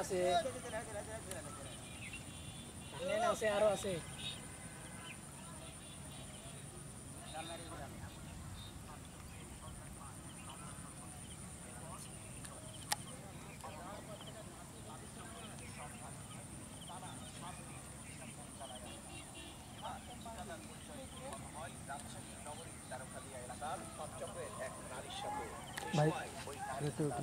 আছে আছে আরো আছে ভাই একটু একটু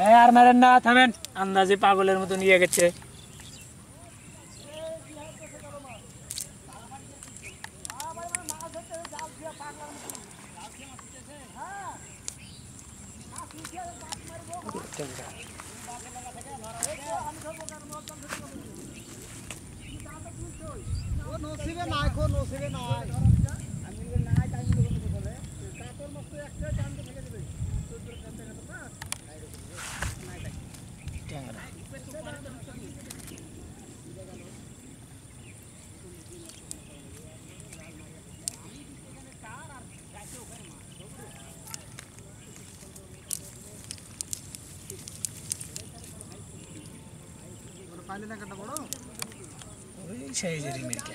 হ্যাঁ আর মারেন না, থামেন। আন্দাজে পাগলের মতো নিয়ে গেছে। নসিবে নাই খো নসিবে নাই আমি নাই টাইম বলে কাতর মস্ত একটা টাইম তো ফেলে দেবে ট্যাংরা পাইলে না কাটা বড় ওই সাইজেরই মির্কা